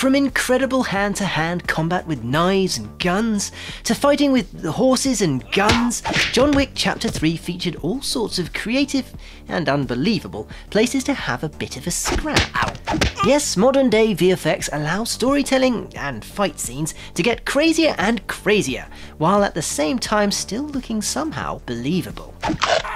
From incredible hand to hand combat with knives and guns, to fighting with horses and guns, John Wick Chapter 3 featured all sorts of creative and unbelievable places to have a bit of a scrap. Yes, modern day VFX allow storytelling and fight scenes to get crazier and crazier, while at the same time still looking somehow believable.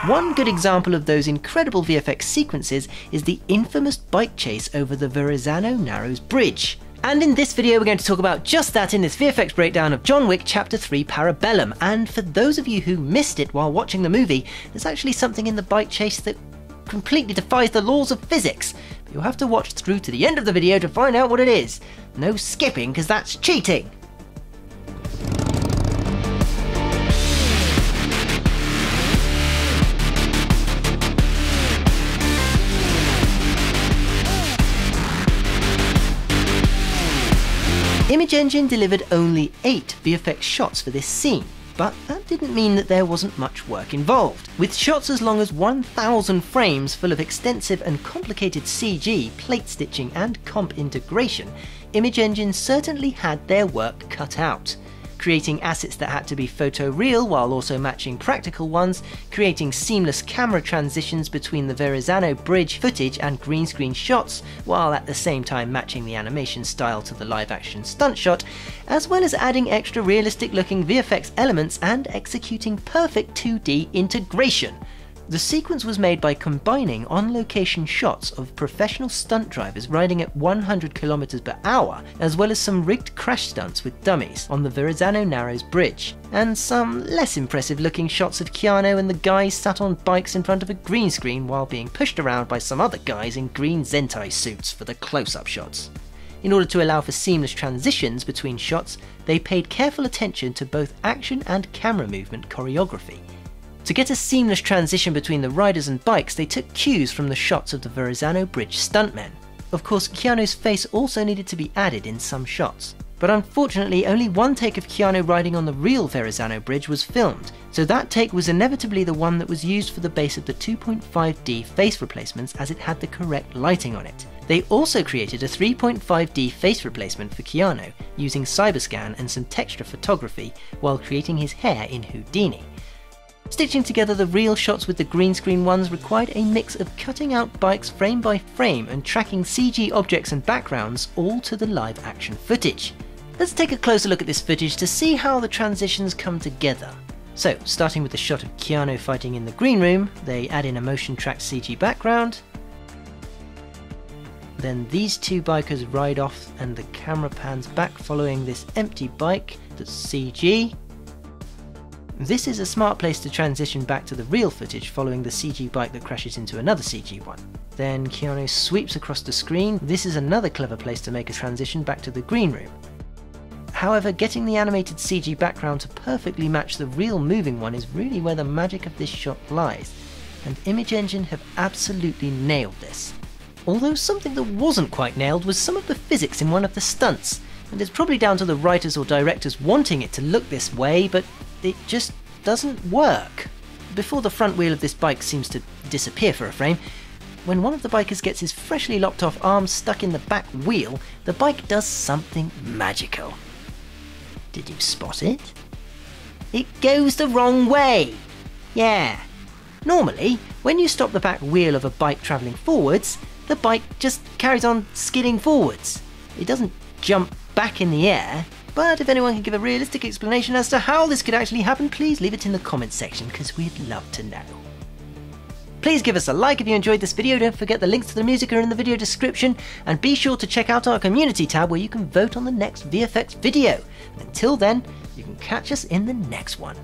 One good example of those incredible VFX sequences is the infamous bike chase over the Verrazano Narrows Bridge. And in this video, we're going to talk about just that in this VFX breakdown of John Wick Chapter 3 Parabellum. And for those of you who missed it while watching the movie, there's actually something in the bike chase that completely defies the laws of physics. But you'll have to watch through to the end of the video to find out what it is. No skipping, because that's cheating. Image Engine delivered only 8 VFX shots for this scene, but that didn't mean that there wasn't much work involved. With shots as long as 1000 frames full of extensive and complicated CG, plate stitching and comp integration, Image Engine certainly had their work cut out creating assets that had to be photoreal while also matching practical ones, creating seamless camera transitions between the Verrazano Bridge footage and green screen shots, while at the same time matching the animation style to the live action stunt shot, as well as adding extra realistic looking VFX elements and executing perfect 2D integration. The sequence was made by combining on-location shots of professional stunt drivers riding at 100 km per hour, as well as some rigged crash stunts with dummies on the Verrazano Narrows Bridge, and some less impressive looking shots of Keanu and the guys sat on bikes in front of a green screen while being pushed around by some other guys in green Zentai suits for the close-up shots. In order to allow for seamless transitions between shots, they paid careful attention to both action and camera movement choreography, to get a seamless transition between the riders and bikes, they took cues from the shots of the Verrazano Bridge stuntmen. Of course, Keanu's face also needed to be added in some shots. But unfortunately, only one take of Keanu riding on the real Verrazano Bridge was filmed, so that take was inevitably the one that was used for the base of the 2.5D face replacements as it had the correct lighting on it. They also created a 3.5D face replacement for Keanu, using Cyberscan and some texture photography, while creating his hair in Houdini. Stitching together the real shots with the green screen ones required a mix of cutting out bikes frame by frame and tracking CG objects and backgrounds all to the live action footage. Let's take a closer look at this footage to see how the transitions come together. So, starting with the shot of Keanu fighting in the green room, they add in a motion tracked CG background. Then these two bikers ride off and the camera pans back following this empty bike that's CG. This is a smart place to transition back to the real footage following the CG bike that crashes into another CG one. Then Keanu sweeps across the screen. This is another clever place to make a transition back to the green room. However, getting the animated CG background to perfectly match the real moving one is really where the magic of this shot lies, and Image Engine have absolutely nailed this. Although something that wasn't quite nailed was some of the physics in one of the stunts, and it's probably down to the writers or directors wanting it to look this way, but it just doesn't work. Before the front wheel of this bike seems to disappear for a frame, when one of the bikers gets his freshly lopped off arm stuck in the back wheel, the bike does something magical. Did you spot it? It goes the wrong way! Yeah. Normally, when you stop the back wheel of a bike travelling forwards, the bike just carries on skidding forwards. It doesn't jump back in the air, but if anyone can give a realistic explanation as to how this could actually happen, please leave it in the comments section because we'd love to know. Please give us a like if you enjoyed this video, don't forget the links to the music are in the video description, and be sure to check out our community tab where you can vote on the next VFX video. Until then, you can catch us in the next one.